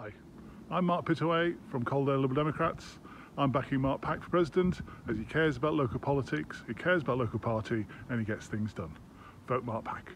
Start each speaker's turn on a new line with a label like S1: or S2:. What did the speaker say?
S1: Hi, I'm Mark Pittaway from Calderdale Liberal Democrats. I'm backing Mark Pack for president as he cares about local politics, he cares about local party, and he gets things done. Vote Mark Pack.